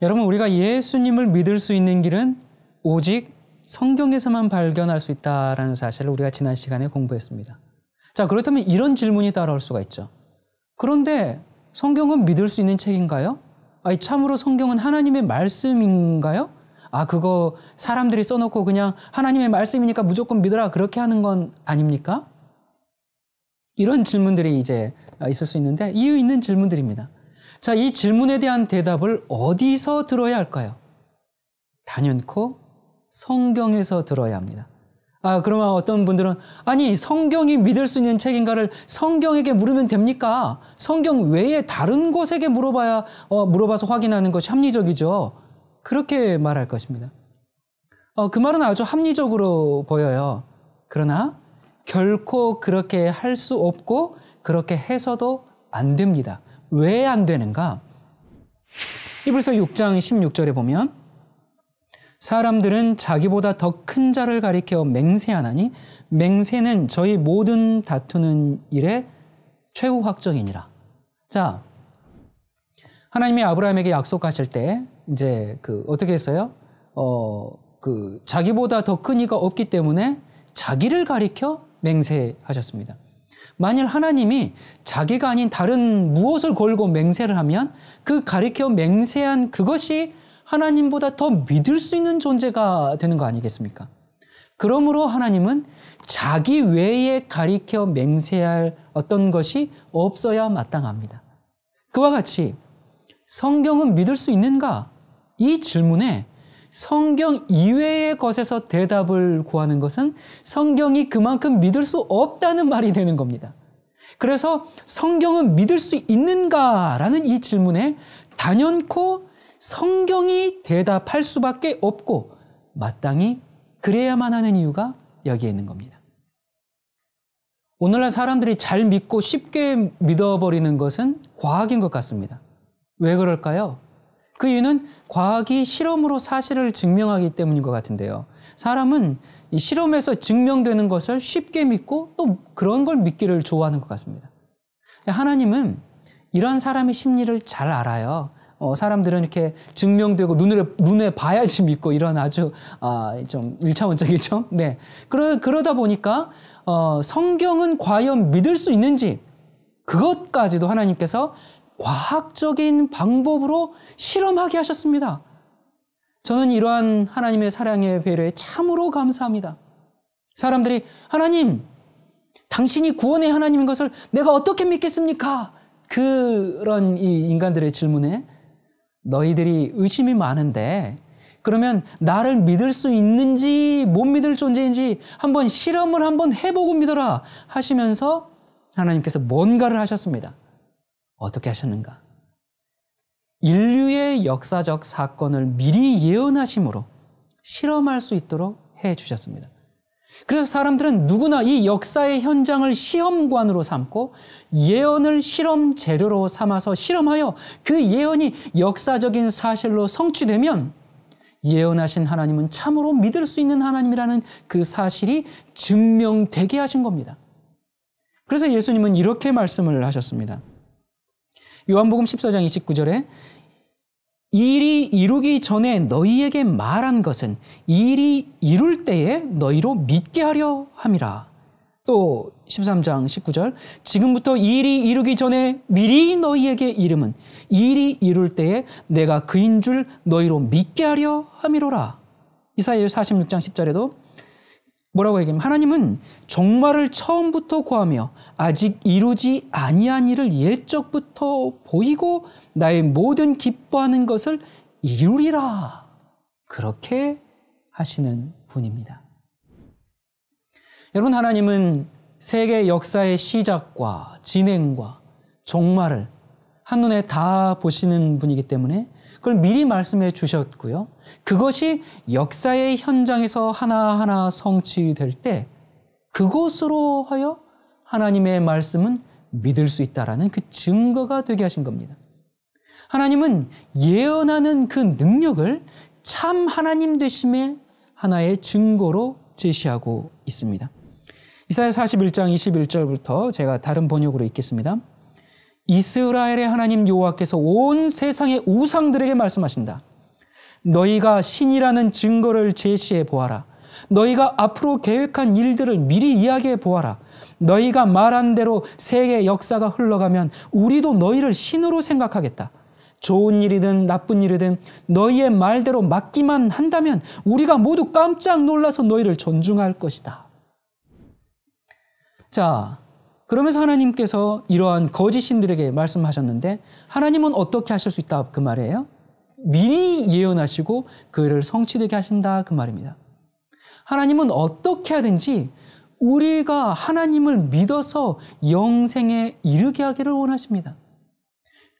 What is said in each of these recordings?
여러분, 우리가 예수님을 믿을 수 있는 길은 오직 성경에서만 발견할 수 있다라는 사실을 우리가 지난 시간에 공부했습니다. 자, 그렇다면 이런 질문이 따라올 수가 있죠. 그런데 성경은 믿을 수 있는 책인가요? 아니, 참으로 성경은 하나님의 말씀인가요? 아, 그거 사람들이 써놓고 그냥 하나님의 말씀이니까 무조건 믿으라 그렇게 하는 건 아닙니까? 이런 질문들이 이제 있을 수 있는데 이유 있는 질문들입니다. 자, 이 질문에 대한 대답을 어디서 들어야 할까요? 단연코 성경에서 들어야 합니다. 아, 그러면 어떤 분들은 아니, 성경이 믿을 수 있는 책인가를 성경에게 물으면 됩니까? 성경 외에 다른 곳에게 물어봐야 어, 물어봐서 확인하는 것이 합리적이죠. 그렇게 말할 것입니다. 어, 그 말은 아주 합리적으로 보여요. 그러나 결코 그렇게 할 수 없고 그렇게 해서도 안 됩니다. 왜 안 되는가? 이불서 6장 16절에 보면 사람들은 자기보다 더 큰 자를 가리켜 맹세하나니 맹세는 저희 모든 다투는 일의 최후 확정이니라. 자, 하나님이 아브라함에게 약속하실 때 이제 그 어떻게 했어요? 어, 그 자기보다 더 큰 이가 없기 때문에 자기를 가리켜 맹세하셨습니다. 만일 하나님이 자기가 아닌 다른 무엇을 걸고 맹세를 하면 그 가리켜 맹세한 그것이 하나님보다 더 믿을 수 있는 존재가 되는 거 아니겠습니까? 그러므로 하나님은 자기 외에 가리켜 맹세할 어떤 것이 없어야 마땅합니다. 그와 같이 성경은 믿을 수 있는가? 이 질문에 성경 이외의 것에서 대답을 구하는 것은 성경이 그만큼 믿을 수 없다는 말이 되는 겁니다. 그래서 성경은 믿을 수 있는가라는 이 질문에 단연코 성경이 대답할 수밖에 없고 마땅히 그래야만 하는 이유가 여기에 있는 겁니다. 오늘날 사람들이 잘 믿고 쉽게 믿어버리는 것은 과학인 것 같습니다. 왜 그럴까요? 그 이유는 과학이 실험으로 사실을 증명하기 때문인 것 같은데요. 사람은 이 실험에서 증명되는 것을 쉽게 믿고 또 그런 걸 믿기를 좋아하는 것 같습니다. 하나님은 이런 사람의 심리를 잘 알아요. 어, 사람들은 이렇게 증명되고 눈에, 눈에 봐야지 믿고 이런 아주, 아, 좀 일차원적이죠. 네. 그러, 그러다 보니까, 어, 성경은 과연 믿을 수 있는지 그것까지도 하나님께서 과학적인 방법으로 실험하게 하셨습니다. 저는 이러한 하나님의 사랑의 배려에 참으로 감사합니다. 사람들이 하나님, 당신이 구원의 하나님인 것을 내가 어떻게 믿겠습니까? 그런 이 인간들의 질문에 너희들이 의심이 많은데 그러면 나를 믿을 수 있는지 못 믿을 존재인지 한번 실험을 한번 해보고 믿어라 하시면서 하나님께서 뭔가를 하셨습니다. 어떻게 하셨는가? 인류의 역사적 사건을 미리 예언하심으로 실험할 수 있도록 해 주셨습니다. 그래서 사람들은 누구나 이 역사의 현장을 시험관으로 삼고 예언을 실험 재료로 삼아서 실험하여 그 예언이 역사적인 사실로 성취되면 예언하신 하나님은 참으로 믿을 수 있는 하나님이라는 그 사실이 증명되게 하신 겁니다. 그래서 예수님은 이렇게 말씀을 하셨습니다. 요한복음 14장 29절에 일이 이루기 전에 너희에게 말한 것은 일이 이룰 때에 너희로 믿게 하려 함이라. 또 13장 19절 지금부터 일이 이루기 전에 미리 너희에게 이름은 일이 이룰 때에 내가 그인 줄 너희로 믿게 하려 함이로라. 이사야 46장 10절에도 뭐라고 얘기하면 하나님은 종말을 처음부터 구하며 아직 이루지 아니한 일을 옛적부터 보이고 나의 모든 기뻐하는 것을 이루리라. 그렇게 하시는 분입니다. 여러분 하나님은 세계 역사의 시작과 진행과 종말을 한눈에 다 보시는 분이기 때문에 그걸 미리 말씀해 주셨고요. 그것이 역사의 현장에서 하나하나 성취될 때 그것으로 하여 하나님의 말씀은 믿을 수 있다라는 그 증거가 되게 하신 겁니다. 하나님은 예언하는 그 능력을 참 하나님 되심의 하나의 증거로 제시하고 있습니다. 이사야 41장 21절부터 제가 다른 번역으로 읽겠습니다. 이스라엘의 하나님 여호와께서 온 세상의 우상들에게 말씀하신다. 너희가 신이라는 증거를 제시해 보아라. 너희가 앞으로 계획한 일들을 미리 이야기해 보아라. 너희가 말한 대로 세계 역사가 흘러가면 우리도 너희를 신으로 생각하겠다. 좋은 일이든 나쁜 일이든 너희의 말대로 맡기만 한다면 우리가 모두 깜짝 놀라서 너희를 존중할 것이다. 자, 그러면서 하나님께서 이러한 거짓 신들에게 말씀하셨는데 하나님은 어떻게 하실 수 있다 그 말이에요? 미리 예언하시고 그를 성취되게 하신다 그 말입니다. 하나님은 어떻게 하든지 우리가 하나님을 믿어서 영생에 이르게 하기를 원하십니다.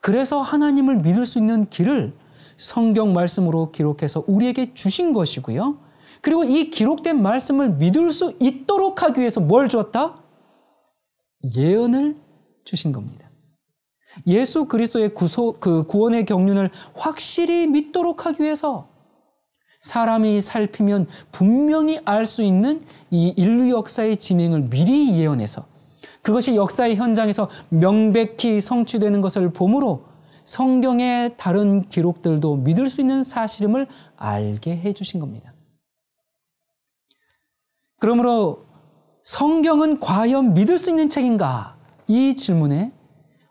그래서 하나님을 믿을 수 있는 길을 성경 말씀으로 기록해서 우리에게 주신 것이고요. 그리고 이 기록된 말씀을 믿을 수 있도록 하기 위해서 뭘 주었다? 예언을 주신 겁니다. 예수 그리스도의 구소, 그 구원의 경륜을 확실히 믿도록 하기 위해서 사람이 살피면 분명히 알 수 있는 이 인류 역사의 진행을 미리 예언해서 그것이 역사의 현장에서 명백히 성취되는 것을 보므로 성경의 다른 기록들도 믿을 수 있는 사실임을 알게 해 주신 겁니다. 그러므로 성경은 과연 믿을 수 있는 책인가? 이 질문에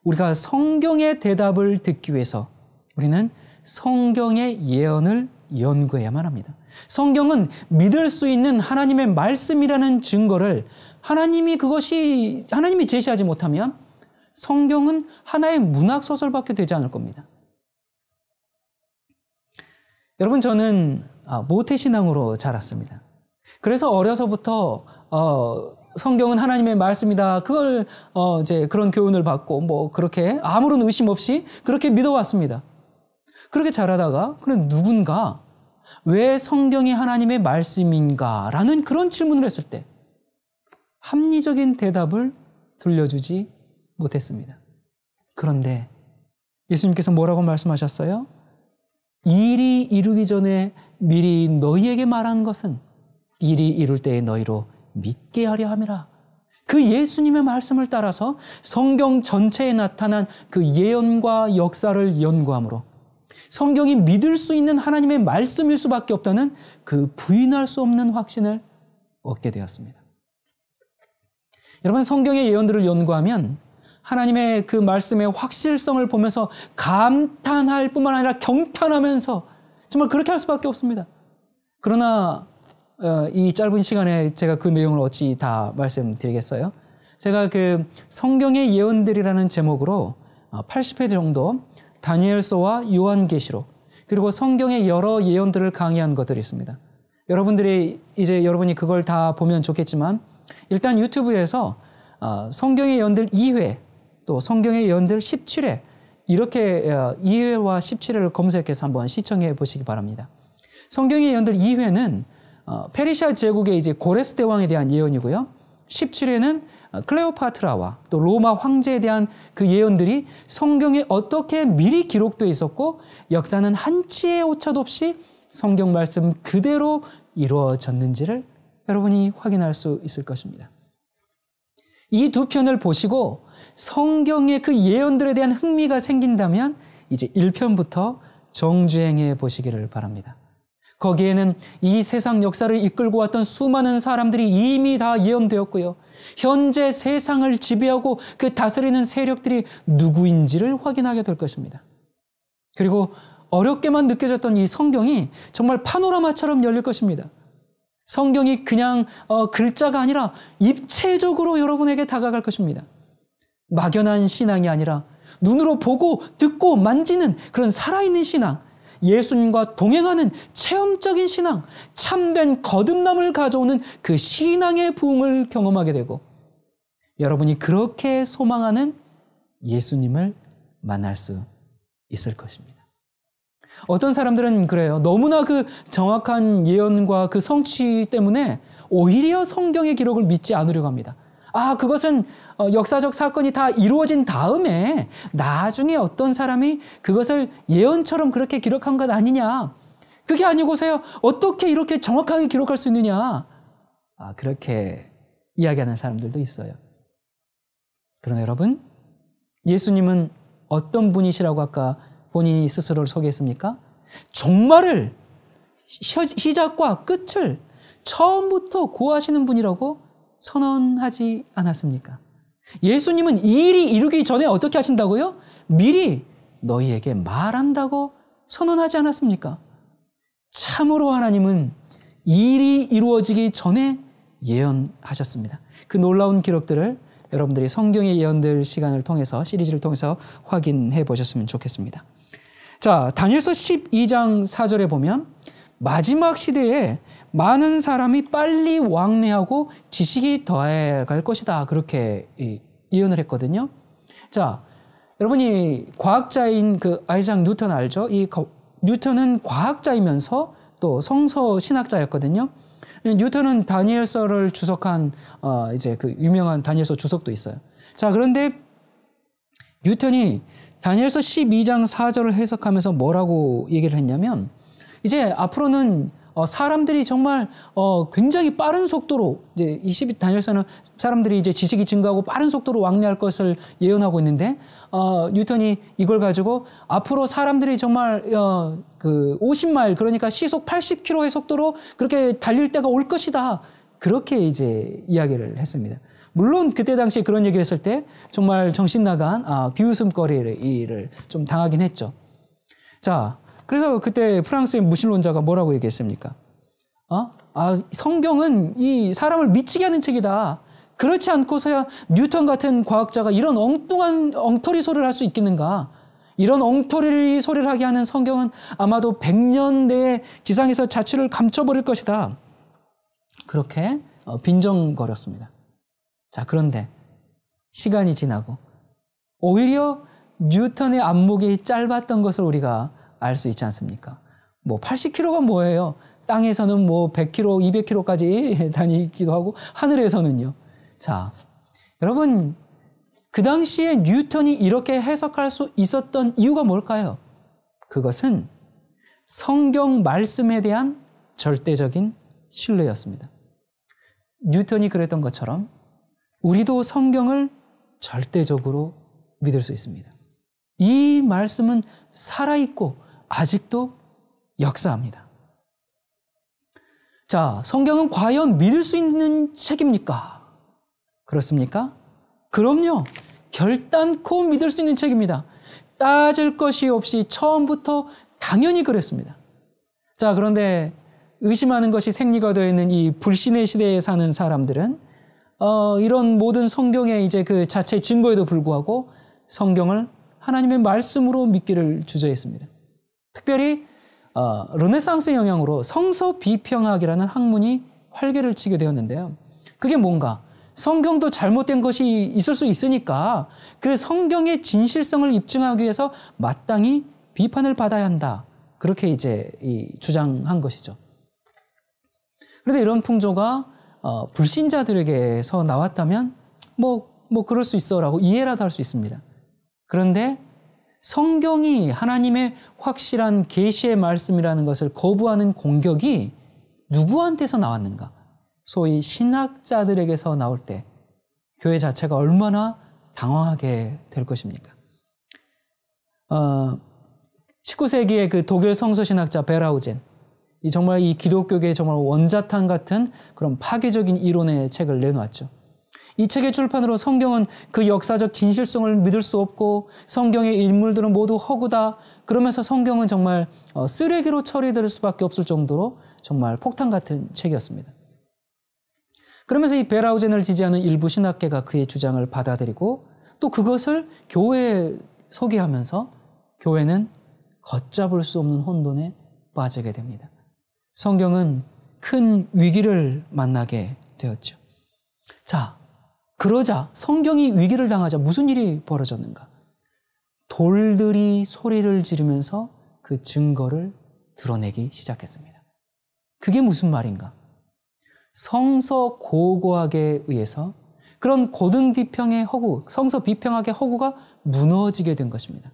우리가 성경의 대답을 듣기 위해서 우리는 성경의 예언을 연구해야만 합니다. 성경은 믿을 수 있는 하나님의 말씀이라는 증거를 하나님이 그것이 하나님이 제시하지 못하면 성경은 하나의 문학 소설밖에 되지 않을 겁니다. 여러분 저는 아, 모태 신앙으로 자랐습니다. 그래서 어려서부터 어, 성경은 하나님의 말씀이다. 그걸 어, 이제 그런 교훈을 받고 뭐 그렇게 아무런 의심 없이 그렇게 믿어왔습니다. 그렇게 자라다가 그런 누군가 왜 성경이 하나님의 말씀인가라는 그런 질문을 했을 때 합리적인 대답을 들려주지 못했습니다. 그런데 예수님께서 뭐라고 말씀하셨어요? 일이 이루기 전에 미리 너희에게 말한 것은 일이 이룰 때에 너희로 믿게 하려 함이라. 그 예수님의 말씀을 따라서 성경 전체에 나타난 그 예언과 역사를 연구함으로 성경이 믿을 수 있는 하나님의 말씀일 수밖에 없다는 그 부인할 수 없는 확신을 얻게 되었습니다. 여러분 성경의 예언들을 연구하면 하나님의 그 말씀의 확실성을 보면서 감탄할 뿐만 아니라 경탄하면서 정말 그렇게 할 수밖에 없습니다. 그러나 어, 이 짧은 시간에 제가 그 내용을 어찌 다 말씀드리겠어요? 제가 그 성경의 예언들이라는 제목으로 80회 어, 정도 다니엘서와 요한계시록 그리고 성경의 여러 예언들을 강의한 것들이 있습니다. 여러분들이 이제 여러분이 그걸 다 보면 좋겠지만 일단 유튜브에서 어, 성경의 예언들 2회 또 성경의 예언들 17회 이렇게 2회와 17회를 검색해서 한번 시청해 보시기 바랍니다. 성경의 예언들 2회는 어, 페르시아 제국의 이제 고레스 대왕에 대한 예언이고요. 17회는 클레오파트라와 또 로마 황제에 대한 그 예언들이 성경에 어떻게 미리 기록되어 있었고 역사는 한치의 오차도 없이 성경 말씀 그대로 이루어졌는지를 여러분이 확인할 수 있을 것입니다. 이 두 편을 보시고 성경의 그 예언들에 대한 흥미가 생긴다면 이제 1편부터 정주행해 보시기를 바랍니다. 거기에는 이 세상 역사를 이끌고 왔던 수많은 사람들이 이미 다 예언되었고요. 현재 세상을 지배하고 그 다스리는 세력들이 누구인지를 확인하게 될 것입니다. 그리고 어렵게만 느껴졌던 이 성경이 정말 파노라마처럼 열릴 것입니다. 성경이 그냥 어, 글자가 아니라 입체적으로 여러분에게 다가갈 것입니다. 막연한 신앙이 아니라 눈으로 보고 듣고 만지는 그런 살아있는 신앙, 예수님과 동행하는 체험적인 신앙, 참된 거듭남을 가져오는 그 신앙의 부흥을 경험하게 되고 여러분이 그렇게 소망하는 예수님을 만날 수 있을 것입니다. 어떤 사람들은 그래요. 너무나 그 정확한 예언과 그 성취 때문에 오히려 성경의 기록을 믿지 않으려고 합니다. 아, 그것은 어, 역사적 사건이 다 이루어진 다음에 나중에 어떤 사람이 그것을 예언처럼 그렇게 기록한 것 아니냐. 그게 아니고서요. 어떻게 이렇게 정확하게 기록할 수 있느냐. 아, 그렇게 이야기하는 사람들도 있어요. 그러나 여러분, 예수님은 어떤 분이시라고 아까 본인이 스스로를 소개했습니까? 종말을 시작과 끝을 처음부터 고하시는 분이라고 선언하지 않았습니까? 예수님은 이 일이 이루기 전에 어떻게 하신다고요? 미리 너희에게 말한다고 선언하지 않았습니까? 참으로 하나님은 일이 이루어지기 전에 예언하셨습니다. 그 놀라운 기록들을 여러분들이 성경의 예언들 시간을 통해서 시리즈를 통해서 확인해 보셨으면 좋겠습니다. 자, 다니엘서 12장 4절에 보면 마지막 시대에 많은 사람이 빨리 왕래하고 지식이 더해갈 것이다. 그렇게 예언을 했거든요. 자, 여러분이 과학자인 그 아이작 뉴턴 알죠? 이 뉴턴은 과학자이면서 또 성서 신학자였거든요. 뉴턴은 다니엘서를 주석한 어 이제 그 유명한 다니엘서 주석도 있어요. 자, 그런데 뉴턴이 다니엘서 12장 4절을 해석하면서 뭐라고 얘기를 했냐면 이제 앞으로는 어, 사람들이 정말 어, 굉장히 빠른 속도로 이제 이1 다니엘서는 사람들이 이제 지식이 증가하고 빠른 속도로 왕래할 것을 예언하고 있는데 어, 뉴턴이 이걸 가지고 앞으로 사람들이 정말 어, 그 50마일 그러니까 시속 80km의 속도로 그렇게 달릴 때가 올 것이다. 그렇게 이제 이야기를 했습니다. 물론 그때 당시에 그런 얘기를 했을 때 정말 정신 나간 아, 비웃음거리를 좀 당하긴 했죠. 자, 그래서 그때 프랑스의 무신론자가 뭐라고 얘기했습니까? 어? 아, 성경은 이 사람을 미치게 하는 책이다. 그렇지 않고서야 뉴턴 같은 과학자가 이런 엉뚱한 엉터리 소리를 할 수 있겠는가? 이런 엉터리 소리를 하게 하는 성경은 아마도 100년 내에 지상에서 자취를 감춰버릴 것이다. 그렇게 어, 빈정거렸습니다. 자, 그런데 시간이 지나고 오히려 뉴턴의 안목이 짧았던 것을 우리가 알 수 있지 않습니까? 뭐 80km가 뭐예요? 땅에서는 뭐 100km, 200km까지 다니기도 하고 하늘에서는요. 자, 여러분 그 당시에 뉴턴이 이렇게 해석할 수 있었던 이유가 뭘까요? 그것은 성경 말씀에 대한 절대적인 신뢰였습니다. 뉴턴이 그랬던 것처럼 우리도 성경을 절대적으로 믿을 수 있습니다. 이 말씀은 살아있고 아직도 역사합니다. 자, 성경은 과연 믿을 수 있는 책입니까? 그렇습니까? 그럼요. 결단코 믿을 수 있는 책입니다. 따질 것이 없이 처음부터 당연히 그랬습니다. 자, 그런데 의심하는 것이 생리가 되어 있는 이 불신의 시대에 사는 사람들은 어, 이런 모든 성경의 이제 그 자체 증거에도 불구하고 성경을 하나님의 말씀으로 믿기를 주저했습니다. 특별히 어, 르네상스 영향으로 성서 비평학이라는 학문이 활개를 치게 되었는데요. 그게 뭔가 성경도 잘못된 것이 있을 수 있으니까 그 성경의 진실성을 입증하기 위해서 마땅히 비판을 받아야 한다. 그렇게 이제 주장한 것이죠. 그런데 이런 풍조가 어, 불신자들에게서 나왔다면 뭐, 뭐 그럴 수 있어라고 이해라도 할 수 있습니다. 그런데 성경이 하나님의 확실한 계시의 말씀이라는 것을 거부하는 공격이 누구한테서 나왔는가? 소위 신학자들에게서 나올 때 교회 자체가 얼마나 당황하게 될 것입니까? 어, 19세기의 그 독일 성서신학자 베라우젠, 이 정말 이 기독교계의 정말 원자탄 같은 그런 파괴적인 이론의 책을 내놓았죠. 이 책의 출판으로 성경은 그 역사적 진실성을 믿을 수 없고 성경의 인물들은 모두 허구다. 그러면서 성경은 정말 어, 쓰레기로 처리될 수밖에 없을 정도로 정말 폭탄 같은 책이었습니다. 그러면서 이 베라우젠을 지지하는 일부 신학계가 그의 주장을 받아들이고 또 그것을 교회에 소개하면서 교회는 걷잡을 수 없는 혼돈에 빠지게 됩니다. 성경은 큰 위기를 만나게 되었죠. 자, 그러자 성경이 위기를 당하자 무슨 일이 벌어졌는가? 돌들이 소리를 지르면서 그 증거를 드러내기 시작했습니다. 그게 무슨 말인가? 성서 고고학에 의해서 그런 고등 비평의 허구, 성서 비평학의 허구가 무너지게 된 것입니다.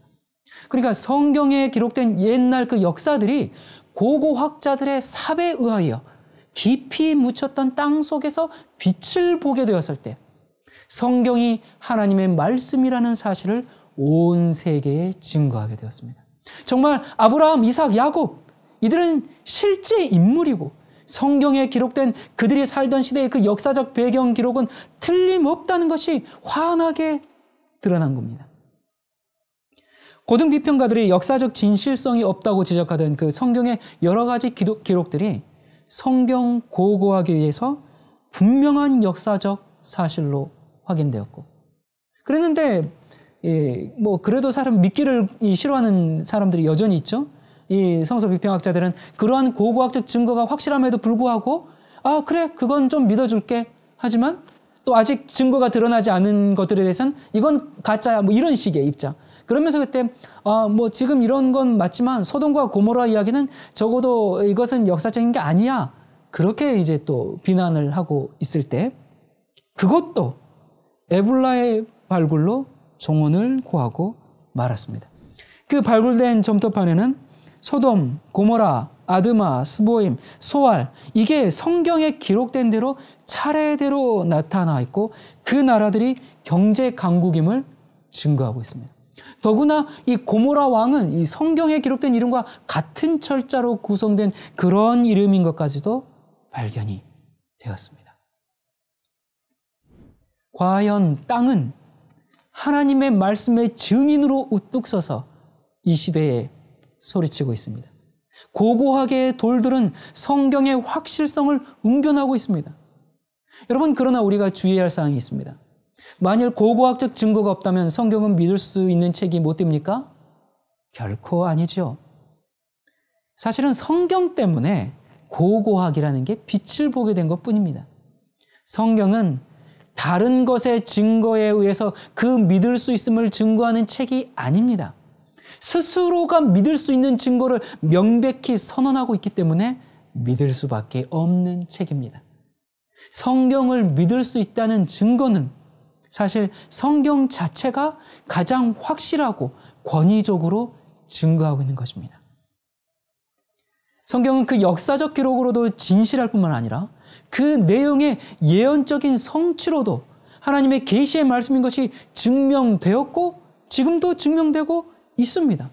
그러니까 성경에 기록된 옛날 그 역사들이 고고학자들의 삽에 의하여 깊이 묻혔던 땅 속에서 빛을 보게 되었을 때 성경이 하나님의 말씀이라는 사실을 온 세계에 증거하게 되었습니다. 정말 아브라함, 이삭, 야곱 이들은 실제 인물이고 성경에 기록된 그들이 살던 시대의 그 역사적 배경 기록은 틀림없다는 것이 환하게 드러난 겁니다. 고등 비평가들이 역사적 진실성이 없다고 지적하던 그 성경의 여러 가지 기록들이 성경 고고하기 위해서 분명한 역사적 사실로 확인되었고 그랬는데 예, 뭐 그래도 사람 믿기를 싫어하는 사람들이 여전히 있죠. 이 성서 비평학자들은 그러한 고고학적 증거가 확실함에도 불구하고 아 그래 그건 좀 믿어줄게 하지만 또 아직 증거가 드러나지 않은 것들에 대해서는 이건 가짜야 뭐 이런 식의 입장. 그러면서 그때 아 뭐 지금 이런 건 맞지만 소돔과 고모라 이야기는 적어도 이것은 역사적인 게 아니야. 그렇게 이제 또 비난을 하고 있을 때 그것도 에볼라의 발굴로 종언을 구하고 말았습니다. 그 발굴된 점토판에는 소돔, 고모라, 아드마, 스보임, 소알 이게 성경에 기록된 대로 차례대로 나타나 있고 그 나라들이 경제 강국임을 증거하고 있습니다. 더구나 이 고모라 왕은 이 성경에 기록된 이름과 같은 철자로 구성된 그런 이름인 것까지도 발견이 되었습니다. 과연 땅은 하나님의 말씀의 증인으로 우뚝 서서 이 시대에 소리치고 있습니다. 고고하게 돌들은 성경의 확실성을 웅변하고 있습니다. 여러분, 그러나 우리가 주의해야 할 사항이 있습니다. 만일 고고학적 증거가 없다면 성경은 믿을 수 있는 책이 못 됩니까? 결코 아니죠. 사실은 성경 때문에 고고학이라는 게 빛을 보게 된 것 뿐입니다. 성경은 다른 것의 증거에 의해서 그 믿을 수 있음을 증거하는 책이 아닙니다. 스스로가 믿을 수 있는 증거를 명백히 선언하고 있기 때문에 믿을 수밖에 없는 책입니다. 성경을 믿을 수 있다는 증거는 사실 성경 자체가 가장 확실하고 권위적으로 증거하고 있는 것입니다. 성경은 그 역사적 기록으로도 진실할 뿐만 아니라 그 내용의 예언적인 성취로도 하나님의 계시의 말씀인 것이 증명되었고 지금도 증명되고 있습니다.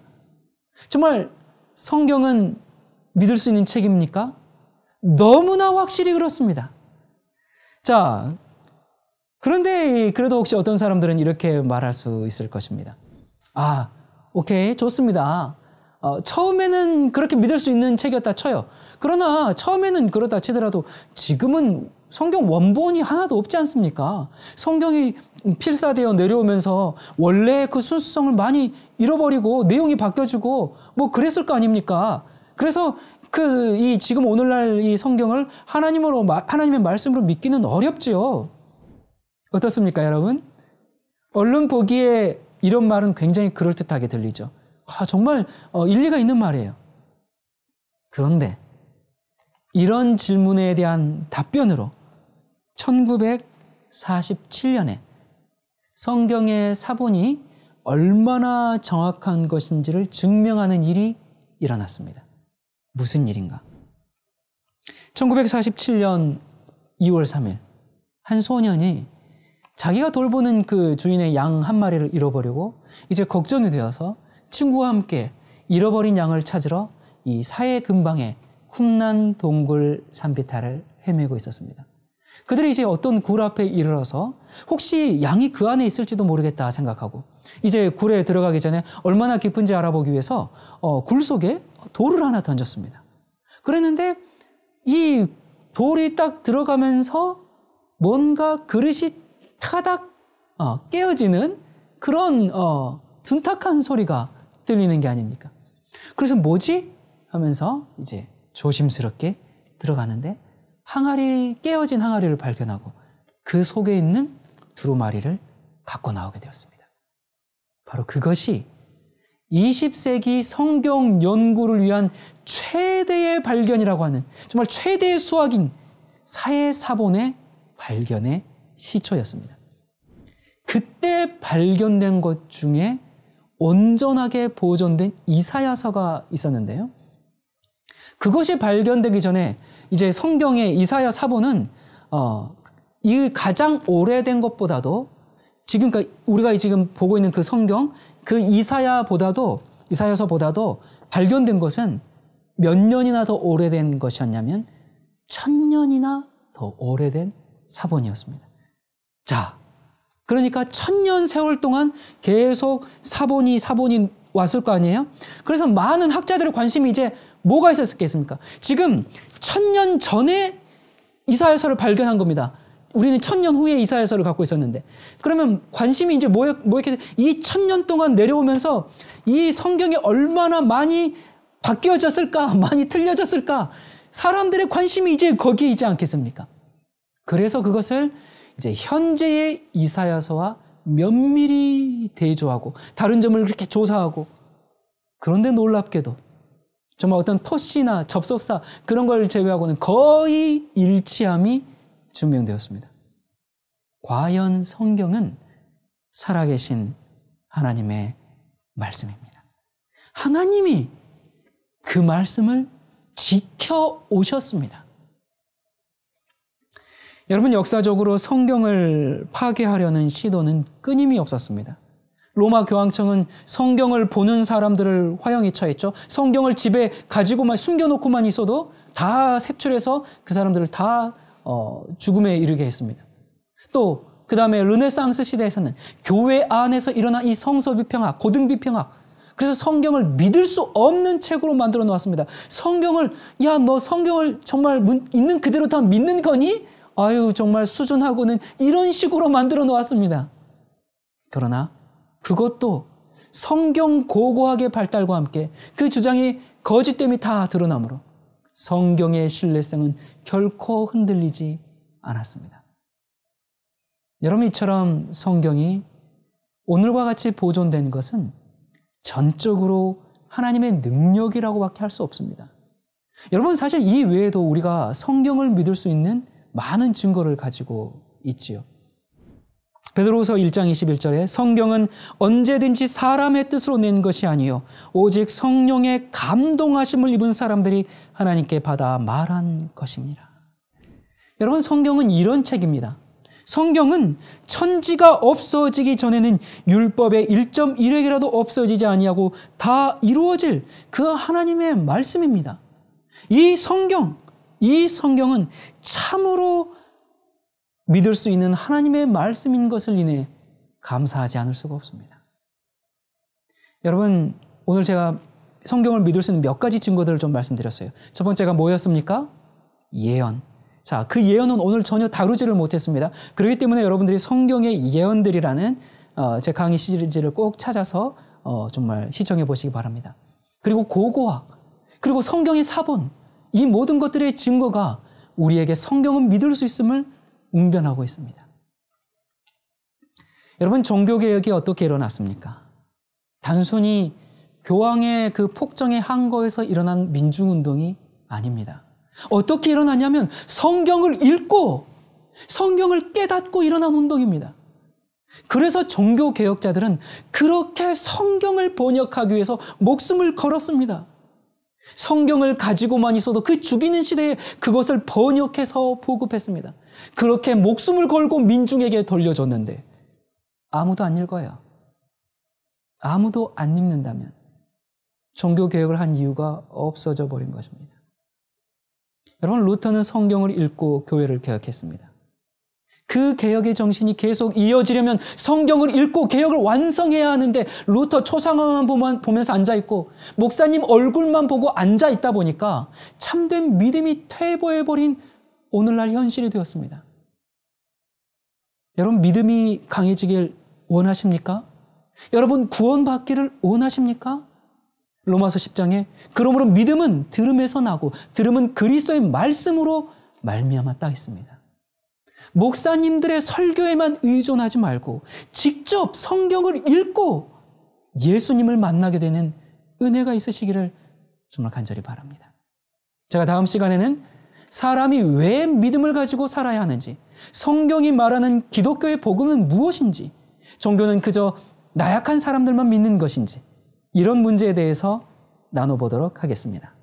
정말 성경은 믿을 수 있는 책입니까? 너무나 확실히 그렇습니다. 자, 그런데 그래도 혹시 어떤 사람들은 이렇게 말할 수 있을 것입니다. 아, 오케이, 좋습니다. 어, 처음에는 그렇게 믿을 수 있는 책이었다 쳐요. 그러나 처음에는 그렇다 치더라도 지금은 성경 원본이 하나도 없지 않습니까? 성경이 필사되어 내려오면서 원래 그 순수성을 많이 잃어버리고 내용이 바뀌어지고 뭐 그랬을 거 아닙니까? 그래서 그 이 지금 오늘날 이 성경을 하나님으로 하나님의 말씀으로 믿기는 어렵지요. 어떻습니까, 여러분? 얼른 보기에 이런 말은 굉장히 그럴듯하게 들리죠. 아, 정말 어, 일리가 있는 말이에요. 그런데 이런 질문에 대한 답변으로 1947년에 성경의 사본이 얼마나 정확한 것인지를 증명하는 일이 일어났습니다. 무슨 일인가? 1947년 2월 3일, 한 소년이 자기가 돌보는 그 주인의 양 한 마리를 잃어버리고 이제 걱정이 되어서 친구와 함께 잃어버린 양을 찾으러 이 사해 근방에 쿰난 동굴 산비탈을 헤매고 있었습니다. 그들이 이제 어떤 굴 앞에 이르러서 혹시 양이 그 안에 있을지도 모르겠다 생각하고 이제 굴에 들어가기 전에 얼마나 깊은지 알아보기 위해서 어, 굴 속에 돌을 하나 던졌습니다. 그랬는데 이 돌이 딱 들어가면서 뭔가 그릇이 타닥 어, 깨어지는 그런 어, 둔탁한 소리가 들리는 게 아닙니까? 그래서 뭐지? 하면서 이제 조심스럽게 들어가는데 항아리 깨어진 항아리를 발견하고 그 속에 있는 두루마리를 갖고 나오게 되었습니다. 바로 그것이 20세기 성경 연구를 위한 최대의 발견이라고 하는 정말 최대의 수학인 사회사본의 발견의 시초였습니다. 그때 발견된 것 중에 온전하게 보존된 이사야서가 있었는데요. 그것이 발견되기 전에 이제 성경의 이사야 사본은 어, 이 가장 오래된 것보다도 지금 우리가 지금 보고 있는 그 성경 그 이사야보다도 이사야서보다도 발견된 것은 몇 년이나 더 오래된 것이었냐면 천 년이나 더 오래된 사본이었습니다. 자, 그러니까 천년 세월 동안 계속 사본이 사본이 왔을 거 아니에요? 그래서 많은 학자들의 관심이 이제 뭐가 있었겠습니까? 지금 천년 전에 이사야서를 발견한 겁니다. 우리는 천년 후에 이사야서를 갖고 있었는데 그러면 관심이 이제 뭐, 뭐였겠 이 천년 동안 내려오면서 이 성경이 얼마나 많이 바뀌어졌을까 많이 틀려졌을까 사람들의 관심이 이제 거기에 있지 않겠습니까? 그래서 그것을 이제 현재의 이사야서와 면밀히 대조하고 다른 점을 그렇게 조사하고 그런데 놀랍게도 정말 어떤 토시나 접속사 그런 걸 제외하고는 거의 일치함이 증명되었습니다. 과연 성경은 살아계신 하나님의 말씀입니다. 하나님이 그 말씀을 지켜 오셨습니다. 여러분 역사적으로 성경을 파괴하려는 시도는 끊임이 없었습니다. 로마 교황청은 성경을 보는 사람들을 화형에 처했죠. 성경을 집에 가지고만 숨겨놓고만 있어도 다 색출해서 그 사람들을 다 어, 죽음에 이르게 했습니다. 또 그 다음에 르네상스 시대에서는 교회 안에서 일어난 이 성서 비평학, 고등 비평학, 그래서 성경을 믿을 수 없는 책으로 만들어 놓았습니다. 성경을 야 너 성경을 정말 있는 그대로 다 믿는 거니? 아유 정말 수준하고는 이런 식으로 만들어 놓았습니다. 그러나 그것도 성경 고고하게 발달과 함께 그 주장이 거짓됨이 다 드러나므로 성경의 신뢰성은 결코 흔들리지 않았습니다. 여러분 이처럼 성경이 오늘과 같이 보존된 것은 전적으로 하나님의 능력이라고밖에 할 수 없습니다. 여러분 사실 이 외에도 우리가 성경을 믿을 수 있는 많은 증거를 가지고 있지요. 베드로서 1장 21절에 성경은 언제든지 사람의 뜻으로 낸 것이 아니요 오직 성령의 감동하심을 입은 사람들이 하나님께 받아 말한 것입니다. 여러분 성경은 이런 책입니다. 성경은 천지가 없어지기 전에는 율법의 1.1획이라도 없어지지 아니하고 다 이루어질 그 하나님의 말씀입니다. 이 성경, 이 성경은 참으로 믿을 수 있는 하나님의 말씀인 것을 인해 감사하지 않을 수가 없습니다. 여러분, 오늘 제가 성경을 믿을 수 있는 몇 가지 증거들을 좀 말씀드렸어요. 첫 번째가 뭐였습니까? 예언. 자, 그 예언은 오늘 전혀 다루지를 못했습니다. 그렇기 때문에 여러분들이 성경의 예언들이라는 어, 제 강의 시리즈를 꼭 찾아서 어, 정말 시청해 보시기 바랍니다. 그리고 고고학, 그리고 성경의 사본, 이 모든 것들의 증거가 우리에게 성경은 믿을 수 있음을 웅변하고 있습니다. 여러분, 종교개혁이 어떻게 일어났습니까? 단순히 교황의 그 폭정의 항거에서 일어난 민중운동이 아닙니다. 어떻게 일어났냐면 성경을 읽고 성경을 깨닫고 일어난 운동입니다. 그래서 종교개혁자들은 그렇게 성경을 번역하기 위해서 목숨을 걸었습니다. 성경을 가지고만 있어도 그 죽이는 시대에 그것을 번역해서 보급했습니다. 그렇게 목숨을 걸고 민중에게 돌려줬는데 아무도 안 읽어요. 아무도 안 읽는다면 종교개혁을 한 이유가 없어져 버린 것입니다. 여러분, 루터는 성경을 읽고 교회를 개혁했습니다. 그 개혁의 정신이 계속 이어지려면 성경을 읽고 개혁을 완성해야 하는데 루터 초상화만 보면서 앉아있고 목사님 얼굴만 보고 앉아있다 보니까 참된 믿음이 퇴보해버린 오늘날 현실이 되었습니다. 여러분 믿음이 강해지길 원하십니까? 여러분 구원받기를 원하십니까? 로마서 10장에 그러므로 믿음은 들음에서 나고 들음은 그리스도의 말씀으로 말미암았다 했습니다. 목사님들의 설교에만 의존하지 말고 직접 성경을 읽고 예수님을 만나게 되는 은혜가 있으시기를 정말 간절히 바랍니다. 제가 다음 시간에는 사람이 왜 믿음을 가지고 살아야 하는지, 성경이 말하는 기독교의 복음은 무엇인지, 종교는 그저 나약한 사람들만 믿는 것인지, 이런 문제에 대해서 나눠보도록 하겠습니다.